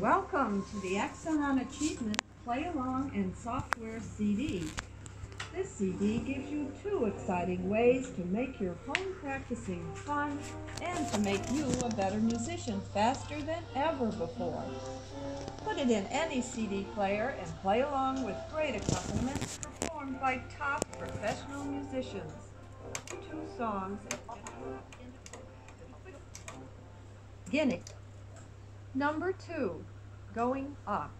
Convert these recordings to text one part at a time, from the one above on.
the Accent on Achievement Play Along and Software CD. This CD gives you two exciting ways to make your home practicing fun and to make you a better musician faster than ever before. Put it in any CD player and play along with great accompaniments performed by top professional musicians. Two songs. Beginning. Number two, going up.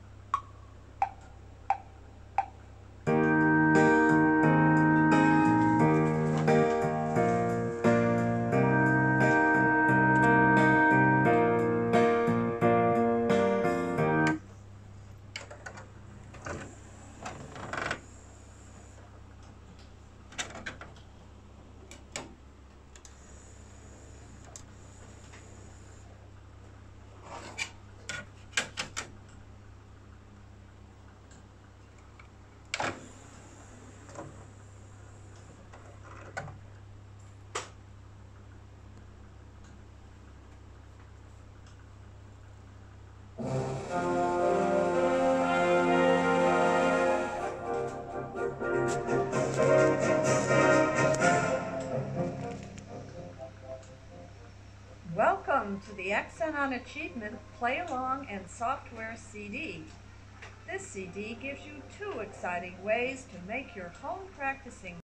Welcome to the Accent on Achievement Play Along and Software CD. This CD gives you two exciting ways to make your home practicing